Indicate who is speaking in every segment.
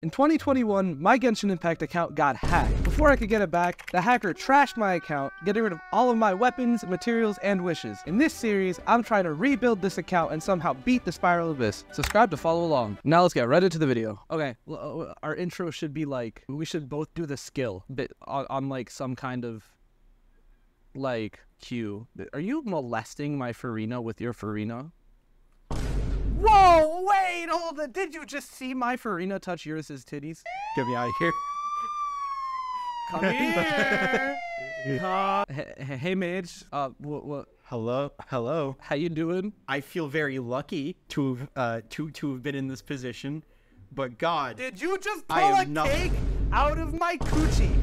Speaker 1: In 2021, my Genshin Impact account got hacked. Before I could get it back, the hacker trashed my account, getting rid of all of my weapons, materials, and wishes. In this series, I'm trying to rebuild this account and somehow beat the Spiral Abyss. Subscribe to follow along. Now let's get right into the video. Okay, uh, our intro should be like, we should both do the skill bit on, on like some kind of like cue. Are you molesting my Furina with your Furina? Whoa, wait, hold it. Did you just see my Furina touch yours' titties?
Speaker 2: Get me out of here.
Speaker 1: Come here. Uh, hey, hey, Mage. Uh, what, what,
Speaker 2: Hello, hello.
Speaker 1: how you doing?
Speaker 2: I feel very lucky to have uh, to to have been in this position, but God,
Speaker 1: Did you just pull a
Speaker 2: not-
Speaker 1: cake out of my coochie?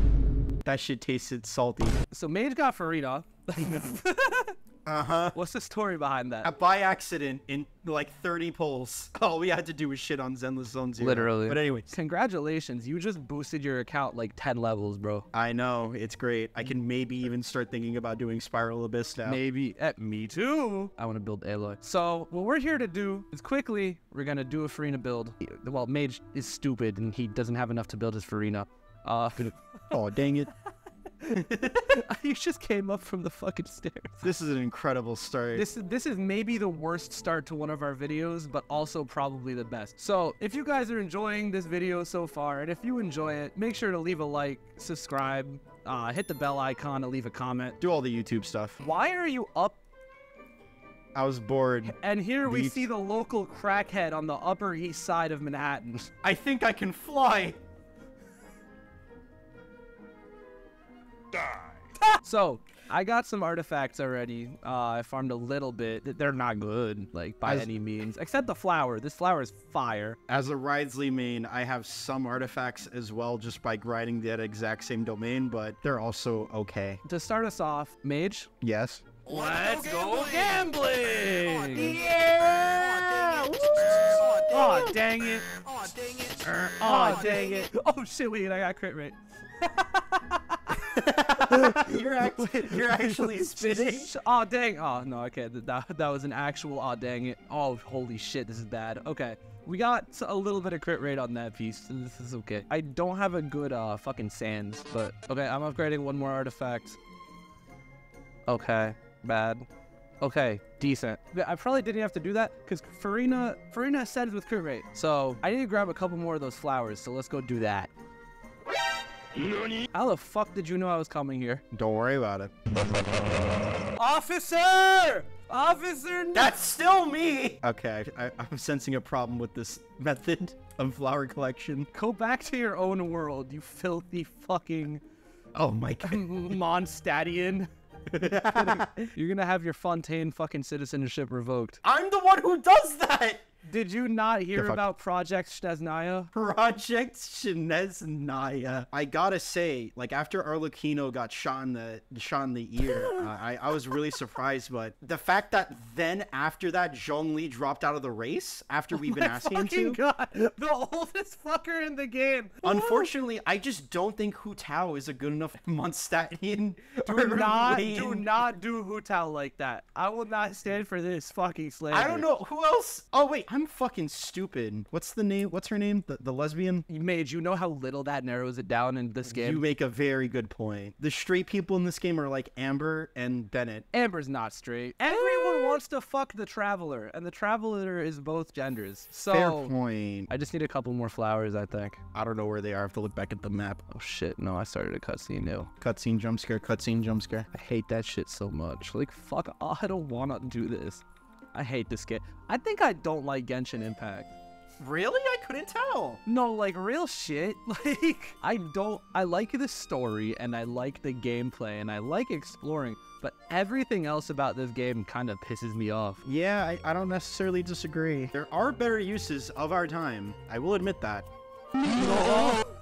Speaker 2: that shit tasted salty.
Speaker 1: So Mage got Furina.
Speaker 2: Uh huh.
Speaker 1: What's the story behind that?
Speaker 2: By accident, in like 30 pulls, all we had to do was shit on Zenless Zone Zero.
Speaker 1: Literally.
Speaker 2: But anyways,
Speaker 1: Congratulations, you just boosted your account like 10 levels, bro.
Speaker 2: I know it's great. I can maybe even start thinking about doing Spiral Abyss now.
Speaker 1: Maybe at me too. I want to build Aloy. So what we're here to do is quickly we're gonna do a Furina build. Well, Mage is stupid and he doesn't have enough to build his Furina. Uh,
Speaker 2: Oh dang it!
Speaker 1: you just came up from the fucking stairs.
Speaker 2: This is an incredible start.
Speaker 1: This is this is maybe the worst start to one of our videos, but also probably the best. So if you guys are enjoying this video so far, and if you enjoy it, make sure to leave a like, subscribe, uh, hit the bell icon, and leave a comment.
Speaker 2: do all the YouTube stuff.
Speaker 1: Why are you up
Speaker 2: I was bored.
Speaker 1: And here we see the local crackhead on the Upper East Side of Manhattan.
Speaker 2: I think I can fly.
Speaker 1: So, I got some artifacts already. Uh, I farmed a little bit. They're not good, like, by
Speaker 2: As-
Speaker 1: any means. Except the flower. This flower is fire.
Speaker 2: As a Wriothesley main, I have some artifacts as well just by grinding that exact same domain, but they're also okay.
Speaker 1: To start us off, Mage.
Speaker 2: Yes.
Speaker 1: Let's go gambling!
Speaker 3: Yeah!
Speaker 1: Oh, dang it.
Speaker 3: Oh, dang it.
Speaker 1: Oh, dang it. Oh, shit, wait, I got crit rate.
Speaker 2: you're, act- you're actually spitting.
Speaker 1: Oh dang! Oh no, okay, th- that that was an actual. Oh dang it! Oh holy shit, this is bad. Okay, we got a little bit of crit rate on that piece. This is okay. I don't have a good uh fucking sands, but okay, I'm upgrading one more artifact. Okay, bad. Okay, decent. I probably didn't have to do that because Furina Furina ascends with crit rate. So I need to grab a couple more of those flowers. So let's go do that. How the fuck did you know I was coming here?
Speaker 2: Don't worry about it.
Speaker 1: Officer! Officer! no-
Speaker 2: That's still me! Okay, I, I'm sensing a problem with this method of flower collection.
Speaker 1: Go back to your own world, you filthy fucking
Speaker 2: Oh my god.
Speaker 1: Mondstadian. You're gonna have your Fontaine fucking citizenship revoked.
Speaker 2: I'm the one who does that!
Speaker 1: Did you not hear
Speaker 2: fuck-
Speaker 1: about Project Shneznaya?
Speaker 2: Project Shineznaya. I gotta say, like after Arlecchino got shot in the shot in the ear, uh, I I was really surprised. But the fact that then after that, Zhongli dropped out of the race after we've been asking him
Speaker 1: Fucking
Speaker 2: to.
Speaker 1: god, the oldest fucker in the game.
Speaker 2: Unfortunately, I just don't think Hu Tao is a good enough Mondstadian.
Speaker 1: do not, do not do Hu Tao like that. I will not stand for this fucking slander.
Speaker 2: I don't know who else. Oh wait, I'm fucking stupid. What's the name? What's her name? The the lesbian.
Speaker 1: Mage, you know how little that narrows it down in this game?
Speaker 2: You make a very good point. The straight people in this game are like Amber and Bennett.
Speaker 1: Amber's not straight. Eh. Everyone wants to fuck the traveler, and the traveler is both genders. So
Speaker 2: Fair point.
Speaker 1: I just need a couple more flowers, I think.
Speaker 2: I don't know where they are. I have to look back at the map.
Speaker 1: Oh shit, no, I started a cutscene new.
Speaker 2: Cutscene jump scare. Cutscene jump scare.
Speaker 1: I hate that shit so much. Like, fuck, oh, I don't wanna do this. I hate this game. I think I don't like Genshin Impact.
Speaker 2: Really? I couldn't tell.
Speaker 1: No, like real shit. Like, I don't. I like the story and I like the gameplay and I like exploring, but everything else about this game kind of pisses me off.
Speaker 2: Yeah, I, I don't necessarily disagree. There are better uses of our time. I will admit that.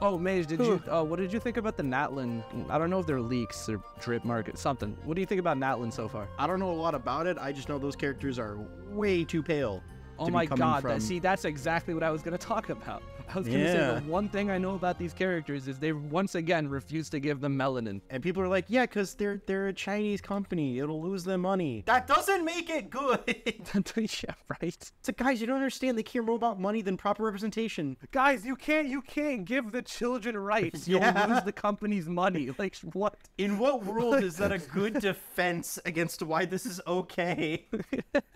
Speaker 1: Oh, Mage, did you? Uh, what did you think about the Natlan? I don't know if they're leaks or drip market, something. What do you think about Natlan so far?
Speaker 2: I don't know a lot about it. I just know those characters are way too pale.
Speaker 1: Oh my god!
Speaker 2: From...
Speaker 1: That, see, that's exactly what I was gonna talk about. I was gonna say the one thing I know about these characters is they once again refuse to give them melanin.
Speaker 2: And people are like, yeah, because they're they're a Chinese company. It'll lose them money. That doesn't make it good.
Speaker 1: yeah, right.
Speaker 2: it's like, guys, you don't understand. They care more about money than proper representation.
Speaker 1: Guys, you can't you can't give the children rights. You'll
Speaker 2: Yeah.
Speaker 1: lose the company's money. Like what?
Speaker 2: In what world is that a good defense against why this is okay?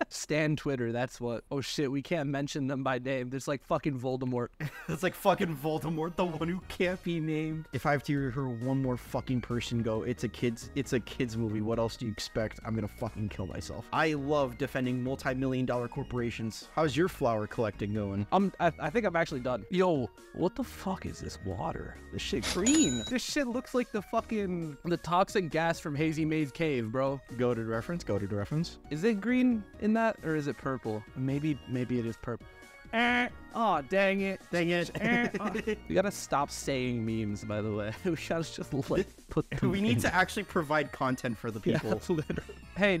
Speaker 1: Stan Twitter, that's what. Oh shit, we can't mention them by name. There's like fucking Voldemort.
Speaker 2: It's like fucking Voldemort, the one who can't be named. If I have to hear one more fucking person go, it's a kids, it's a kids movie. What else do you expect? I'm gonna fucking kill myself. I love defending multi-million dollar corporations. How's your flower collecting going?
Speaker 1: I'm I, I think I'm actually done. Yo, what the fuck is this water? This shit green. this shit looks like the fucking the toxic gas from Hazy Maze Cave, bro.
Speaker 2: Go to reference. Go to reference.
Speaker 1: Is it green in that or is it purple? Maybe maybe it is purple. Eh. Oh, dang it.
Speaker 2: Dang it.
Speaker 1: Eh, oh. We gotta stop saying memes, by the way. We gotta just like put them
Speaker 2: we need
Speaker 1: in.
Speaker 2: to actually provide content for the
Speaker 1: Yeah,
Speaker 2: people.
Speaker 1: literally. Hey,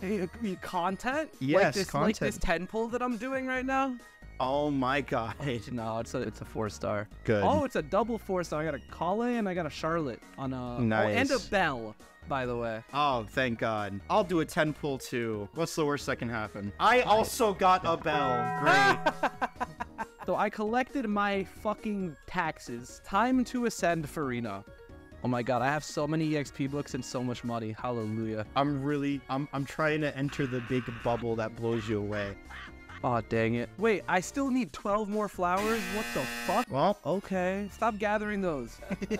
Speaker 1: hey, me- content? like
Speaker 2: Yes,
Speaker 1: this, Like this
Speaker 2: content.
Speaker 1: ten pull that I'm doing right now?
Speaker 2: Oh my god.
Speaker 1: No, it's a it's a four star.
Speaker 2: Good.
Speaker 1: Oh, it's a double four star. I got a Kale and I got a Charlotte on a oh, and a Bell, by the way.
Speaker 2: Oh, thank God. I'll do a 10 pull too. What's the worst that can happen? I also got a bell. Great.
Speaker 1: So I collected my fucking taxes. Time to ascend Furina. Oh my god, I have so many EXP books and so much money. Hallelujah.
Speaker 2: I'm really, I'm, I'm trying to enter the big bubble that blows you away.
Speaker 1: Oh dang it. Wait, I still need 12 more flowers? What the fuck?
Speaker 2: Well,
Speaker 1: Okay, stop gathering those. you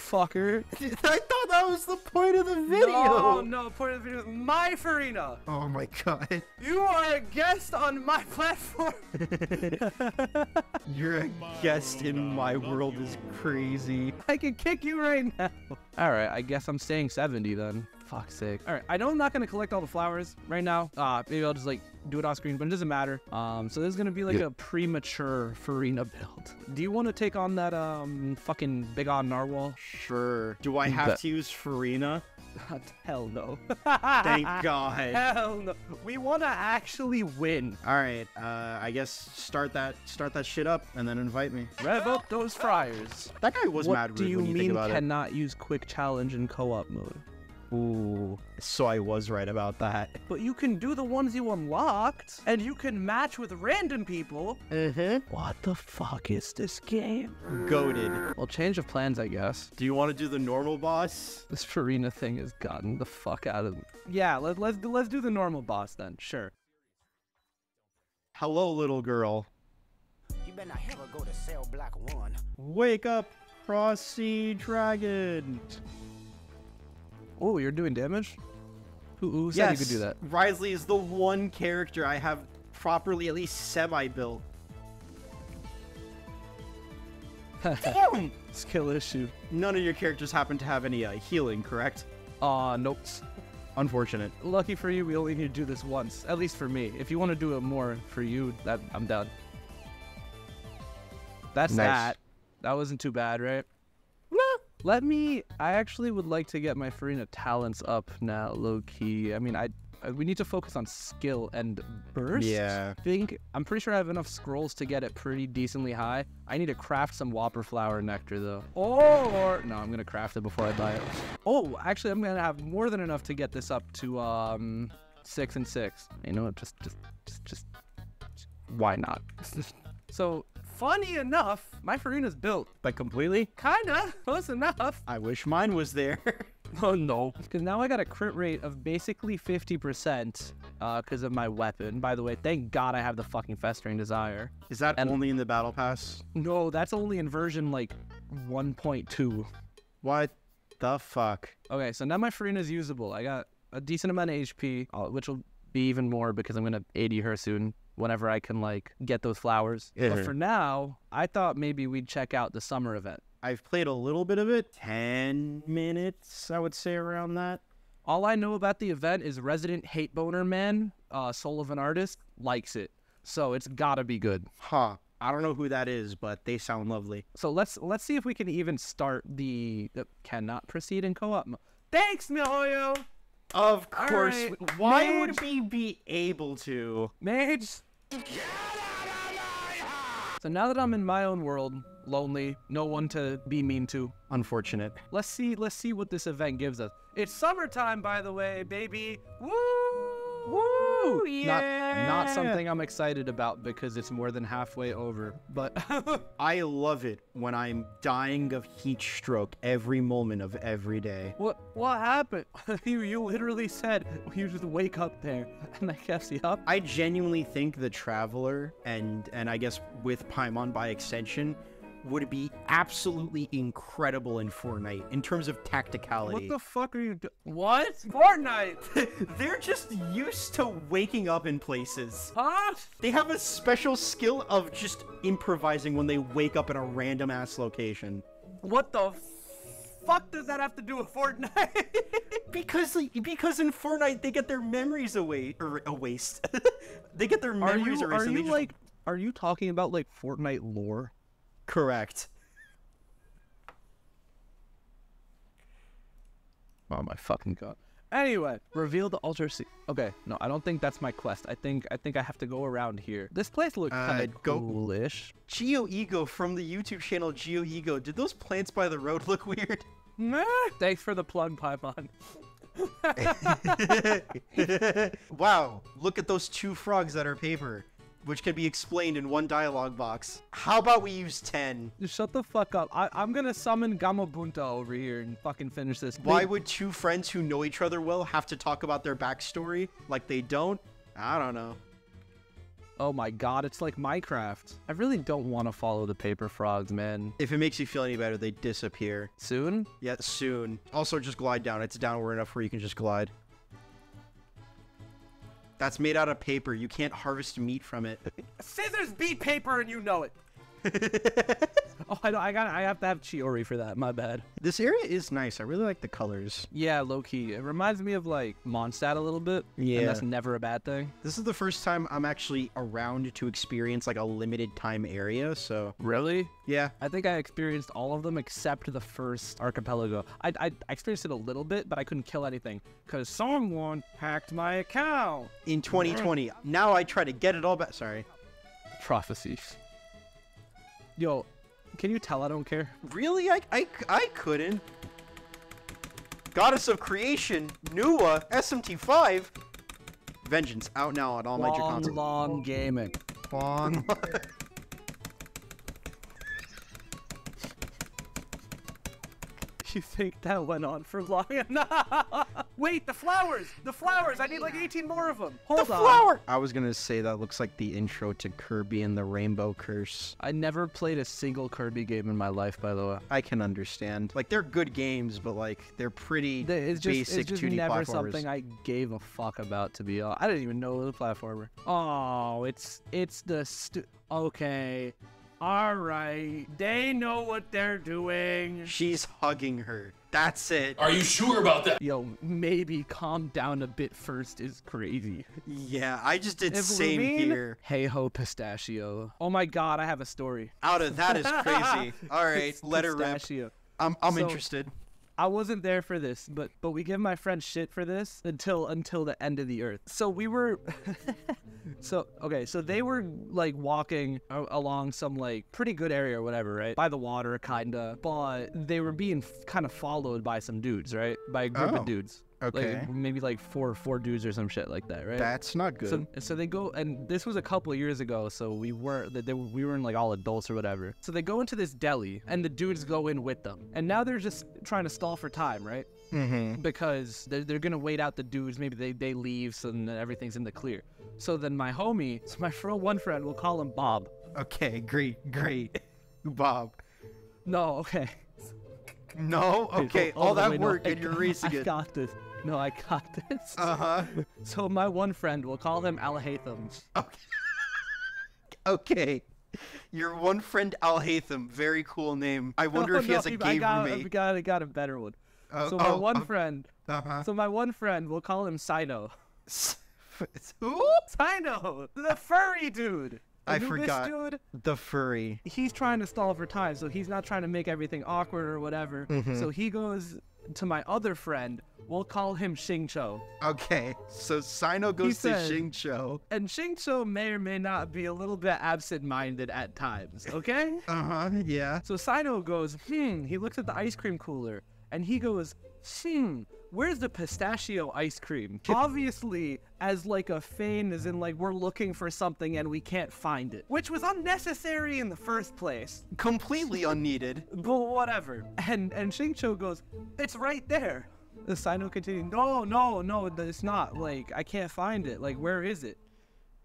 Speaker 1: fucker.
Speaker 2: I thought that was the point of the video.
Speaker 1: No, no, point of the video is my Furina.
Speaker 2: Oh my God.
Speaker 1: You are a guest on my platform.
Speaker 2: You're a guest in my world is crazy.
Speaker 1: I can kick you right now. All right, I guess I'm staying 70 then. Fuck's sake. All right, I know I'm not gonna collect all the flowers right now. Uh, maybe I'll just like do it off screen, but it doesn't matter. Um, so this is gonna be like a premature Furina build. Do you want to take on that um fucking big on narwhal?
Speaker 2: Sure. Do I have
Speaker 1: Bet.
Speaker 2: to use Furina?
Speaker 1: Hell no.
Speaker 2: Thank God.
Speaker 1: Hell no. We want to actually win.
Speaker 2: All right. Uh, I guess start that, start that shit up, and then invite me.
Speaker 1: Rev up those fryers.
Speaker 2: That guy was
Speaker 1: what
Speaker 2: mad rude
Speaker 1: do you
Speaker 2: when you think
Speaker 1: mean
Speaker 2: about it.
Speaker 1: cannot use quick challenge in co-op mode?
Speaker 2: Ooh, so I was right about that.
Speaker 1: But you can do the ones you unlocked, and you can match with random people.
Speaker 2: Mm-hmm.
Speaker 1: What the fuck is this game?
Speaker 2: Goaded.
Speaker 1: Well, change of plans, I guess.
Speaker 2: Do you want to do the normal boss?
Speaker 1: This Furina thing has gotten the fuck out of me. Yeah, let, let's let's do the normal boss then. Sure.
Speaker 2: Hello, little girl.
Speaker 3: You better not ever go to cell block one.
Speaker 2: Wake up, Frosty Dragon.
Speaker 1: Oh, you're doing damage. Who, who said you could do that?
Speaker 2: Wriothesley is the one character I have properly at least semi-built.
Speaker 1: Skill issue.
Speaker 2: None of your characters happen to have any uh, healing, correct?
Speaker 1: Aw, nope.
Speaker 2: Unfortunate.
Speaker 1: Lucky for you, we only need to do this once. At least for me. If you want to do it more for you, that I'm down. That's
Speaker 2: Nice.
Speaker 1: that. That wasn't too bad, right? Let me. I actually would like to get my Furina talents up now, low key. I mean, I. We need to focus on skill and burst.
Speaker 2: Yeah.
Speaker 1: I think I'm pretty sure I have enough scrolls to get it pretty decently high. I need to craft some Whopper flower nectar though. Or no, I'm gonna craft it before I buy it. Oh, actually, I'm gonna have more than enough to get this up to um six and six. You know what? Just, just, just, just. Why not? so funny enough, my Furina's built.
Speaker 2: But completely?
Speaker 1: Kinda close enough.
Speaker 2: I wish mine was there.
Speaker 1: Oh no. Because now I got a crit rate of basically 50% because of my weapon. By the way, thank God I have the fucking Festering Desire.
Speaker 2: Is that
Speaker 1: And-
Speaker 2: only in the battle pass?
Speaker 1: No, that's only in version like 1.2.
Speaker 2: What the fuck?
Speaker 1: Okay, so now my Furina's usable. I got a decent amount of HP, uh, which will be even more because I'm gonna 80 her soon whenever I can like get those flowers.
Speaker 2: Yeah.
Speaker 1: But for now, I thought maybe we'd check out the summer event.
Speaker 2: I've played a little bit of it. 10 minutes, I would say, around that.
Speaker 1: All I know about the event is resident hate boner man, uh, soul of an artist, likes it. So it's gotta be good.
Speaker 2: Huh. I don't know who that is, but they sound lovely.
Speaker 1: So let's let's see if we can even start the, the cannot proceed in co-op. Thanks, Mihoyo.
Speaker 2: Of course.
Speaker 1: right,
Speaker 2: Why would we be able to?
Speaker 1: Mage. So now that I'm in my own world, lonely, no one to be mean to,
Speaker 2: Unfortunate.
Speaker 1: let's see let's see what this event gives us. It's summertime, by the way, baby. Woo! Woo! Not not something I'm excited about because it's more than halfway over. But
Speaker 2: I love it when I'm dying of heat stroke every moment of every day.
Speaker 1: what what happened? you you literally said you just wake up there and I guess you up.
Speaker 2: I genuinely think the Traveler and and I guess with Paimon by extension would be absolutely incredible in Fortnite in terms of tacticality.
Speaker 1: What the fuck are you do- What? Fortnite?
Speaker 2: They're just used to waking up in places.
Speaker 1: huh?
Speaker 2: They have a special skill of just improvising when they wake up in a random ass location.
Speaker 1: What the fuck does that have to do with Fortnite?
Speaker 2: Because because in Fortnite they get their memories away or er, a waste. they get their
Speaker 1: are
Speaker 2: memories
Speaker 1: you
Speaker 2: erased.
Speaker 1: are
Speaker 2: and they
Speaker 1: you
Speaker 2: just-
Speaker 1: like are you talking about like Fortnite lore?
Speaker 2: Correct?
Speaker 1: Oh my fucking god. Anyway, reveal the ultra sea. Okay, no, I don't think that's my quest. I think I think I have to go around here. This place looks
Speaker 2: Uh,
Speaker 1: kind of
Speaker 2: go-
Speaker 1: coolish.
Speaker 2: Geo Ego from the YouTube channel Geo Ego. Did those plants by the road look weird?
Speaker 1: Thanks for the plug, Paimon.
Speaker 2: wow, look at those two frogs that are paper, which can be explained in one dialogue box. How about we use 10?
Speaker 1: Just shut the fuck up. I, I'm gonna summon Gamabunta over here and fucking finish this.
Speaker 2: Why would two friends who know each other well have to talk about their backstory like they don't? I don't know.
Speaker 1: Oh my god, it's like Minecraft. I really don't want to follow the paper frogs, man.
Speaker 2: If it makes you feel any better, they disappear.
Speaker 1: Soon?
Speaker 2: Yeah, soon. Also, just glide down. It's downward enough where you can just glide. That's made out of paper. You can't harvest meat from it.
Speaker 1: Scissors beat paper and you know it. oh, I. I got. I have to have Chiori for that. My bad.
Speaker 2: This area is nice. I really like the colors.
Speaker 1: Yeah, low key. It reminds me of like Mondstadt a little bit.
Speaker 2: Yeah.
Speaker 1: And that's never a bad thing.
Speaker 2: This is the first time I'm actually around to experience like a limited time area, so
Speaker 1: Really?
Speaker 2: yeah.
Speaker 1: I think I experienced all of them except the first archipelago. I, I, I experienced it a little bit, but I couldn't kill anything because someone hacked my account.
Speaker 2: In 2020. Now I try to get it all back. Sorry.
Speaker 1: Prophecies. Yo, can you tell I don't care?
Speaker 2: Really? I, I, I couldn't. Goddess of Creation, Nuwa, SMT5. Vengeance, out now on all major
Speaker 1: long,
Speaker 2: consoles.
Speaker 1: long gaming.
Speaker 2: Long.
Speaker 1: You think that went on for long enough? Wait, the flowers! The flowers! I need like 18 more of them. Hold on. Flower!
Speaker 2: I was gonna say that looks like the intro to Kirby and the Rainbow Curse.
Speaker 1: I never played a single Kirby game in my life, by the way.
Speaker 2: I can understand. Like they're good games, but like they're pretty
Speaker 1: Th- It's just,
Speaker 2: basic
Speaker 1: it's just
Speaker 2: 2D
Speaker 1: never
Speaker 2: platformers.
Speaker 1: something I gave a fuck about, to be honest. I didn't even know it was a platformer. Oh, it's it's the stu- okay. All right, they know what they're doing.
Speaker 2: She's hugging her. That's it.
Speaker 4: Are you sure about that?
Speaker 1: Yo, maybe calm down a bit first is crazy.
Speaker 2: Yeah, I just did
Speaker 1: If
Speaker 2: same
Speaker 1: Levine-
Speaker 2: here.
Speaker 1: Hey ho, pistachio. Oh my god, I have a story.
Speaker 2: Out of that is crazy. All right, let her rip. I'm I'm
Speaker 1: So-
Speaker 2: interested.
Speaker 1: I wasn't there for this, but but we give my friend shit for this until until the end of the earth. So we were So okay, so they were like walking a- along some like pretty good area or whatever, right? By the water kinda, but they were being f- kind of followed by some dudes, right? By a group
Speaker 2: Oh,
Speaker 1: of dudes.
Speaker 2: Okay.
Speaker 1: Like maybe like four four dudes or some shit like that, right?
Speaker 2: That's not good.
Speaker 1: So, so they go, and this was a couple of years ago, so we weren't, they, they, we weren't like all adults or whatever. So they go into this deli, and the dudes go in with them, and now they're just trying to stall for time, right?
Speaker 2: mm-hmm.
Speaker 1: Because they're, they're gonna wait out the dudes. Maybe they, they leave, so then everything's in the clear. So then my homie, so my fr- one friend, we'll call him Bob.
Speaker 2: Okay, great, great. Bob.
Speaker 1: No, okay.
Speaker 2: No, okay,
Speaker 1: hold
Speaker 2: all that
Speaker 1: wait, no,
Speaker 2: work
Speaker 1: I
Speaker 2: and you're
Speaker 1: got-
Speaker 2: erasing
Speaker 1: I
Speaker 2: it.
Speaker 1: got this. No, I got this.
Speaker 2: Uh huh.
Speaker 1: so my one friend, we'll call him Alhaitham.
Speaker 2: Okay. okay. Your one friend Alhaitham, very cool name. I wonder if he has
Speaker 1: a
Speaker 2: a
Speaker 1: I
Speaker 2: gay
Speaker 1: got, I got, I got a better one.
Speaker 2: Oh,
Speaker 1: so my
Speaker 2: oh,
Speaker 1: one
Speaker 2: oh.
Speaker 1: friend,
Speaker 2: Uh-huh.
Speaker 1: so my one friend, we'll call him Cyno.
Speaker 2: Who?
Speaker 1: Cyno, the furry dude.
Speaker 2: I forgot.
Speaker 1: Dude,
Speaker 2: The furry.
Speaker 1: he's trying to stall for time, so he's not trying to make everything awkward or whatever.
Speaker 2: Mm-hmm.
Speaker 1: So he goes to my other friend, We'll call him Xingqiu.
Speaker 2: Okay, so Cyno goes to
Speaker 1: said-
Speaker 2: Xingqiu.
Speaker 1: And Xingqiu may or may not be a little bit absent-minded at times, okay?
Speaker 2: Uh huh. Yeah.
Speaker 1: So Cyno goes, hmm, he looks at the ice cream cooler and he goes, hmm, where's the pistachio ice cream? Obviously, as like a feign, as in like we're looking for something and we can't find it, which was unnecessary in the first place.
Speaker 2: Completely unneeded.
Speaker 1: But whatever. And and Xingqiu goes, it's right there. The Cyno continues, no, no, no, it's not. Like, I can't find it. Like, where is it?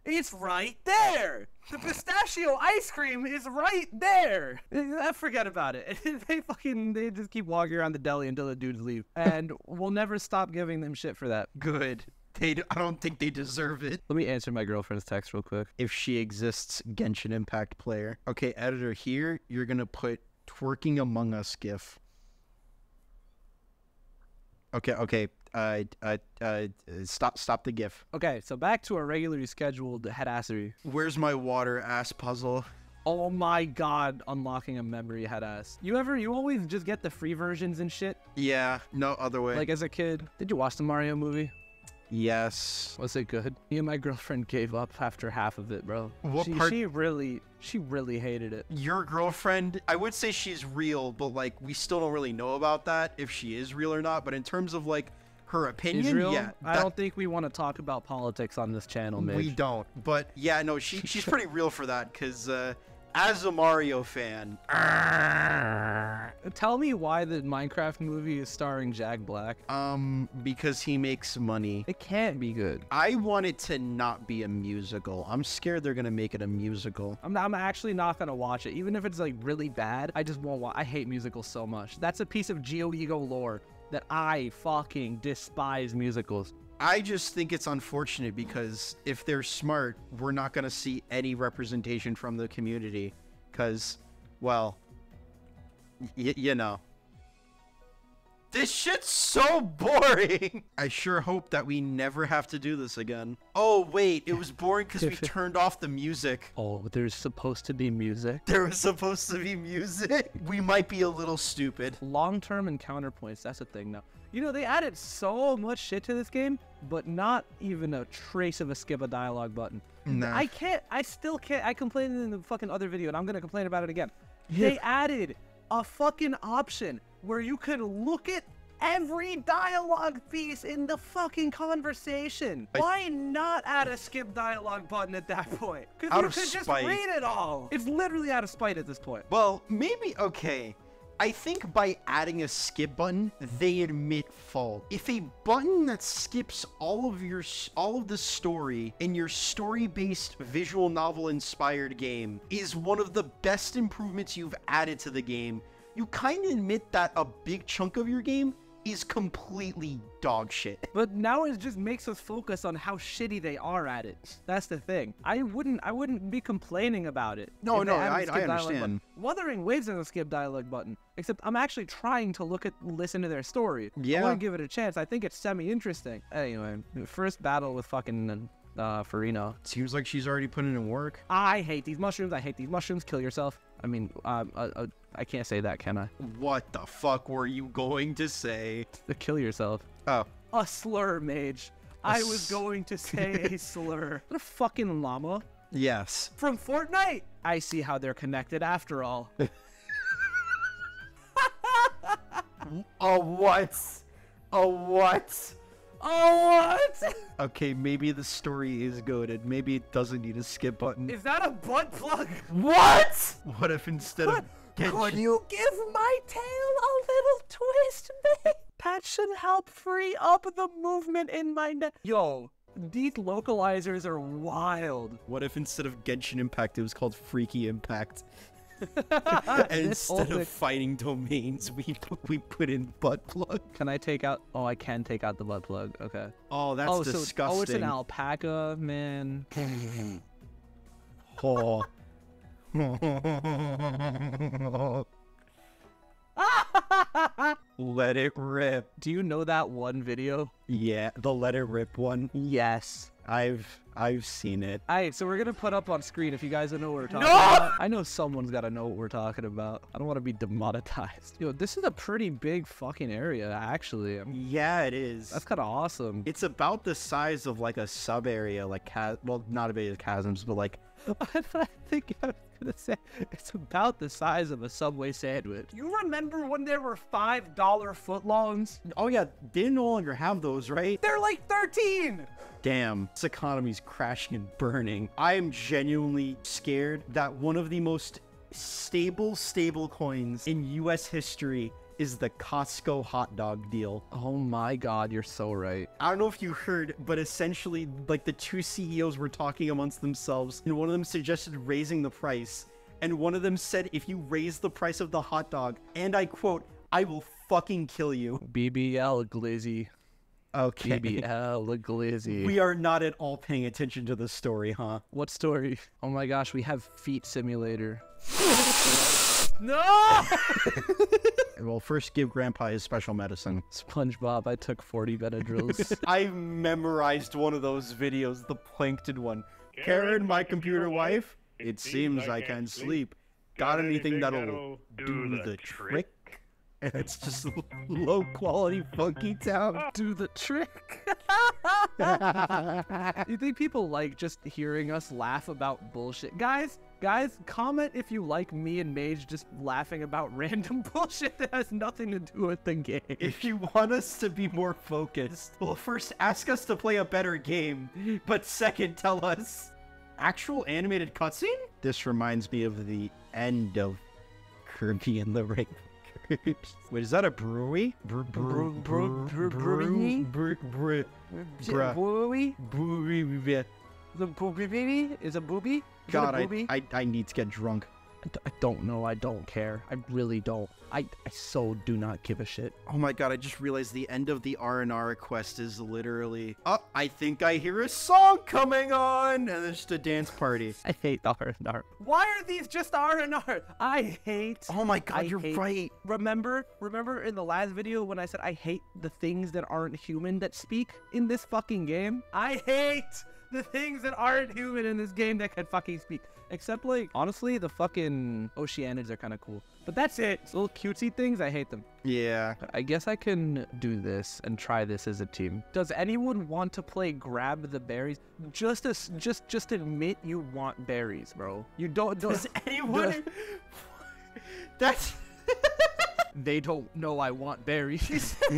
Speaker 1: It's right there. The pistachio ice cream is right there. I Forget about it. they fucking they just keep walking around the deli until the dudes leave, and we'll never stop giving them shit for that.
Speaker 2: Good. They. d- I don't think they deserve it.
Speaker 1: Let me answer my girlfriend's text real quick.
Speaker 2: If she exists, Genshin Impact player. Okay, editor. Here you're gonna put twerking Among Us gif. Okay. Okay. Uh. Uh. uh stop. Stop the gif.
Speaker 1: Okay, so back to our regularly scheduled headassery.
Speaker 2: Where's my water ass puzzle?
Speaker 1: Oh my god, unlocking a memory head ass. You ever, you always just get the free versions and shit?
Speaker 2: Yeah. No other way.
Speaker 1: Like as a kid. Did you watch the Mario movie?
Speaker 2: yes.
Speaker 1: Was it good? Me and my girlfriend gave up after half of it, bro.
Speaker 2: What
Speaker 1: she,
Speaker 2: part-
Speaker 1: She really, she really hated it.
Speaker 2: Your girlfriend, I would say she's real, but like we still don't really know about that if she is real or not. But in terms of like her opinion,
Speaker 1: Israel,
Speaker 2: yeah,
Speaker 1: I
Speaker 2: that-
Speaker 1: don't think we want to talk about politics on this channel, Mitch.
Speaker 2: we don't. But yeah, no, she she's pretty real for that because uh, as a Mario fan,
Speaker 1: Tell me why the Minecraft movie is starring Jack Black.
Speaker 2: um, because he makes money.
Speaker 1: It can't be good.
Speaker 2: I want it to not be a musical. I'm scared they're gonna make it a musical.
Speaker 1: I'm, not, I'm actually not gonna watch it, even if it's like really bad. I just won't watch. I hate musicals so much. That's a piece of GeoEgo lore that I fucking despise musicals.
Speaker 2: I just think it's unfortunate because if they're smart, we're not going to see any representation from the community. Because, well, y- you know. This shit's so boring! I sure hope that we never have to do this again. Oh, wait, it was boring because we turned off the music.
Speaker 1: Oh, there's supposed to be music.
Speaker 2: There was supposed to be music. We might be a little stupid.
Speaker 1: Long-term and counterpoints. That's the thing now. You know, they added so much shit to this game, but not even a trace of a skip a dialogue button.
Speaker 2: Nah.
Speaker 1: I can't. I still can't. I complained in the fucking other video, and I'm gonna complain about it again. They added a fucking option where you could look at every dialogue piece in the fucking conversation.
Speaker 2: I-
Speaker 1: Why not add a skip dialogue button at that point? Because you could just read it all. It's literally out of spite at this point.
Speaker 2: Well, maybe okay. I think by adding a skip button, they admit fault. If a button that skips all of your all of the story in your story-based visual novel inspired game is one of the best improvements you've added to the game, you kind of admit that a big chunk of your game is completely dog shit.
Speaker 1: But now it just makes us focus on how shitty they are at it. That's the thing. I wouldn't I wouldn't be complaining about it.
Speaker 2: No, no, I- I
Speaker 1: skipped dialogue button.
Speaker 2: understand.
Speaker 1: Wuthering Waves doesn't skip dialogue button. Except I'm actually trying to look at listen to their story.
Speaker 2: Yeah.
Speaker 1: I want to give it a chance. I think it's semi interesting. Anyway, first battle with fucking uh Furina.
Speaker 2: Seems like she's already putting in work.
Speaker 1: I hate these mushrooms. I hate these mushrooms. Kill yourself. I mean, um, uh, uh, I can't say that, can I?
Speaker 2: What the fuck were you going to say?
Speaker 1: Uh, Kill yourself.
Speaker 2: Oh,
Speaker 1: A slur, mage. I was going to say a slur. What a fucking llama.
Speaker 2: yes.
Speaker 1: From Fortnite. I see how they're connected after all.
Speaker 2: A what? A what?
Speaker 1: Oh, what?
Speaker 2: Okay, maybe the story is goaded. Maybe it doesn't need a skip button.
Speaker 1: Is that a butt plug?
Speaker 2: what? What if instead of
Speaker 1: Could you give my tail a little twist, mate? That should help free up the movement in my neck. Yo, these localizers are wild.
Speaker 2: What if instead of Genshin Impact, it was called Freaky Impact? And instead of fighting domains, we we put in butt plug.
Speaker 1: Can I take out? Oh, I can take out the butt plug. Okay.
Speaker 2: Oh, that's
Speaker 1: oh, so
Speaker 2: disgusting.
Speaker 1: oh, it's an alpaca, man.
Speaker 2: Oh. Let it rip.
Speaker 1: Do you know that one video?
Speaker 2: Yeah, the let it rip one.
Speaker 1: Yes.
Speaker 2: I've I've seen it.
Speaker 1: Alright, so we're gonna put up on screen if you guys don't know what we're talking about. I know someone's gotta know what we're talking about. I don't want to be demonetized. Yo, this is a pretty big fucking area, actually.
Speaker 2: Yeah, it is.
Speaker 1: That's kind of awesome.
Speaker 2: It's about the size of like a sub area, like chas- well, not a big as chasms, but like
Speaker 1: I think I was gonna say it's about the size of a Subway sandwich. You remember when there were five dollar footlongs?
Speaker 2: oh yeah, they no longer have those, right?
Speaker 1: They're like thirteen.
Speaker 2: Damn, this economy's crashing and burning. I am genuinely scared that one of the most stable stable coins in U.S. history is the Costco hot dog deal.
Speaker 1: Oh my god, you're so right.
Speaker 2: I don't know if you heard, but essentially, like the two CEOs were talking amongst themselves, and one of them suggested raising the price. And one of them said, if you raise the price of the hot dog, and I quote, I will fucking kill you.
Speaker 1: BBL Glizzy.
Speaker 2: Okay.
Speaker 1: BBL Glizzy.
Speaker 2: We are not at all paying attention to the story, huh?
Speaker 1: What story? Oh my gosh, we have Feet Simulator. no!
Speaker 2: Well, first give Grandpa his special medicine.
Speaker 1: SpongeBob, I took 40 Benadryls.
Speaker 2: I memorized one of those videos, the plankton one. Karen, my computer wife. It seems I can't sleep. Got anything that'll do the trick? And it's just low quality funky town.
Speaker 1: Do the trick. you think people like just hearing us laugh about bullshit? Guys, guys, comment if you like me and Mage just laughing about random bullshit that has nothing to do with the game.
Speaker 2: If you want us to be more focused, well, first ask us to play a better game, but second, tell us actual animated cutscene. This reminds me of the end of Kirby and the Rainbow. Curse. Wait, is that a brewery? Bre-
Speaker 1: Brew- brew- brew-
Speaker 2: brewery?
Speaker 1: brewery?
Speaker 2: Bre- bre- Bruh.
Speaker 1: Booby?
Speaker 2: brewery.
Speaker 1: The booby baby? Is a booby? Is it a
Speaker 2: God, I. I I need to get drunk.
Speaker 1: I d- I don't know. I don't care. I really don't. I, I so do not give a shit.
Speaker 2: Oh my god, I just realized the end of the R&R quest is literally, oh, I think I hear a song coming on, and it's just a dance party.
Speaker 1: I hate R and R. Why are these just R and R? I hate.
Speaker 2: Oh my god,
Speaker 1: I
Speaker 2: you're
Speaker 1: hate-
Speaker 2: right.
Speaker 1: Remember, remember in the last video when I said I hate the things that aren't human that speak in this fucking game? I hate the things that aren't human in this game that can fucking speak. Except like, honestly, the fucking Oceanids are kind of cool. But that's it. Those little cutesy things, I hate them.
Speaker 2: Yeah.
Speaker 1: I guess I can do this and try this as a team. Does anyone want to play grab the berries? Just as just just admit you want berries, bro. You don't. don't
Speaker 2: Does anyone? That's
Speaker 1: they don't know I want berries.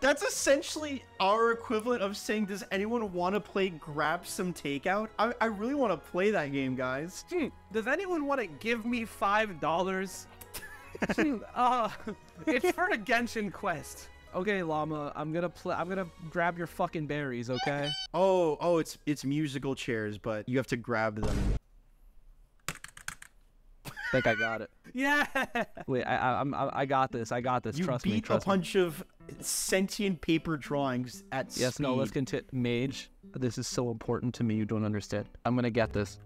Speaker 2: that's essentially our equivalent of saying, "Does anyone want to play Grab Some Takeout?" I, I really want to play that game, guys.
Speaker 1: Hmm, Does anyone want to give me five dollars? uh, it's for a Genshin quest. Okay, llama, I'm gonna play. I'm gonna grab your fucking berries. Okay.
Speaker 2: Oh, oh, it's it's musical chairs, but you have to grab them.
Speaker 1: Think I got it. Yeah. Wait, I, I, I'm, I I got this. I got this.
Speaker 2: You
Speaker 1: trust
Speaker 2: beat
Speaker 1: me. Trust
Speaker 2: a bunch of sentient paper drawings at
Speaker 1: me. Yes. No. Let's continue. Mage, this is so important to me. You don't understand. I'm gonna get this.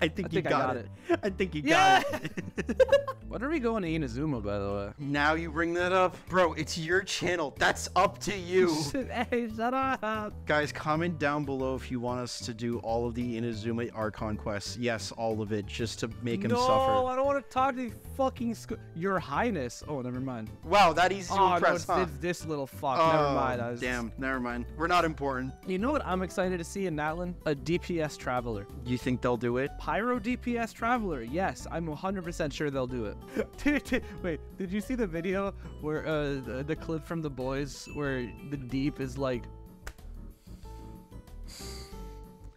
Speaker 2: I think
Speaker 1: I
Speaker 2: you
Speaker 1: think I
Speaker 2: got,
Speaker 1: got
Speaker 2: it. I think you
Speaker 1: Yeah.
Speaker 2: got it.
Speaker 1: When are we going to Inazuma, by the way?
Speaker 2: now you bring that up, bro. It's your channel. That's up to you.
Speaker 1: hey, shut up.
Speaker 2: Guys, comment down below if you want us to do all of the Inazuma Archon quests. Yes, all of it, just to make him
Speaker 1: no,
Speaker 2: suffer.
Speaker 1: I don't want to talk to you fucking Your Highness. Oh, never mind.
Speaker 2: Wow, that easy to
Speaker 1: Oh,
Speaker 2: impress,
Speaker 1: it's,
Speaker 2: huh?
Speaker 1: it's this little fuck.
Speaker 2: Oh,
Speaker 1: never mind. I was-
Speaker 2: Damn, never mind. We're not important.
Speaker 1: You know what I'm excited to see in Natlan? A DPS Traveler.
Speaker 2: You think they'll do it?
Speaker 1: Pyro DPS Traveler. Yes, I'm 100% sure they'll do it. Dude, dude, wait, did you see the video where uh the, the clip from the boys where the deep is like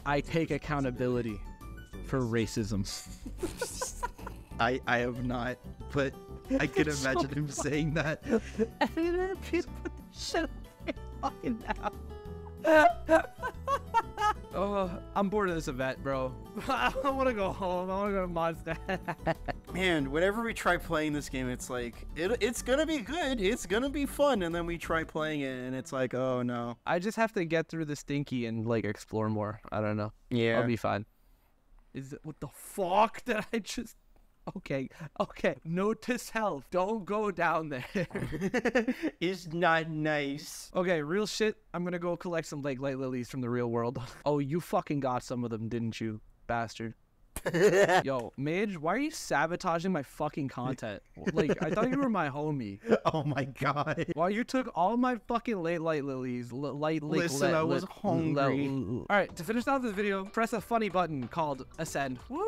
Speaker 1: I take accountability for racism.
Speaker 2: I I have not, but I can
Speaker 1: It's so
Speaker 2: imagine him saying that.
Speaker 1: and then people put the shit on fucking now. Oh, I'm bored of this event, bro. I want to go home. I want to go to Monster.
Speaker 2: Man, whenever we try playing this game, it's like it, it's gonna be good, it's gonna be fun, and then we try playing it, and it's like, oh no.
Speaker 1: I just have to get through the stinky and like explore more. I don't know.
Speaker 2: Yeah.
Speaker 1: I'll be fine. Is it what the fuck did I just? Okay, okay. To self: don't go down there.
Speaker 2: it's not nice.
Speaker 1: okay, real shit. I'm gonna go collect some lake light lilies from the real world. oh, you fucking got some of them, didn't you, bastard? Yo, Mage, why are you sabotaging my fucking content? Like, I thought you were my homie.
Speaker 2: Oh my god.
Speaker 1: Why you took all my fucking late light lilies, li- light lake
Speaker 2: Listen,
Speaker 1: lit-
Speaker 2: I was hungry.
Speaker 1: All right, to finish off this video, press a funny button called ascend. Woo!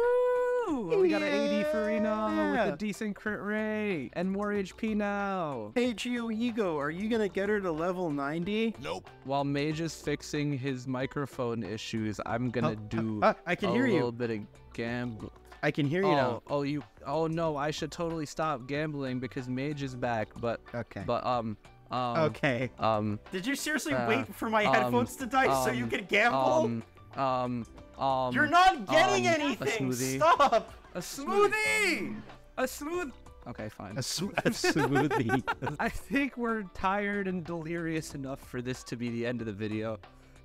Speaker 1: We got an 80 for Reno
Speaker 2: Yeah.
Speaker 1: with a decent crit rate and more HP now.
Speaker 2: Hey Geo Ego, are you gonna get her to level 90? Nope.
Speaker 1: While Mage is fixing his microphone issues, I'm gonna
Speaker 2: Oh,
Speaker 1: do
Speaker 2: uh, I can
Speaker 1: a
Speaker 2: hear you.
Speaker 1: little bit of gamble.
Speaker 2: I can hear you
Speaker 1: Oh,
Speaker 2: now.
Speaker 1: oh, you. Oh no, I should totally stop gambling because Mage is back. But,
Speaker 2: Okay.
Speaker 1: but um, um,
Speaker 2: okay.
Speaker 1: um,
Speaker 2: Did you seriously
Speaker 1: uh,
Speaker 2: wait for my
Speaker 1: um,
Speaker 2: headphones to die so you
Speaker 1: um,
Speaker 2: could gamble?
Speaker 1: um, um, um.
Speaker 2: You're not getting
Speaker 1: um, a
Speaker 2: anything.
Speaker 1: smoothie.
Speaker 2: Stop.
Speaker 1: A smoothie! A smooth. Okay, fine.
Speaker 2: A, sm- a smoothie.
Speaker 1: I think we're tired and delirious enough for this to be the end of the video.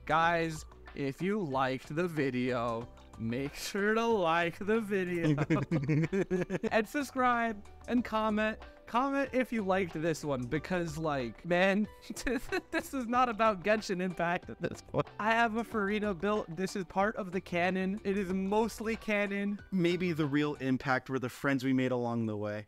Speaker 1: Guys, if you liked the video, make sure to like the video and subscribe and comment. Comment if you liked this one because, like, man, this is not about Genshin Impact at this point. I have a Furina built. This is part of the canon. It is mostly canon.
Speaker 2: Maybe the real impact were the friends we made along the way.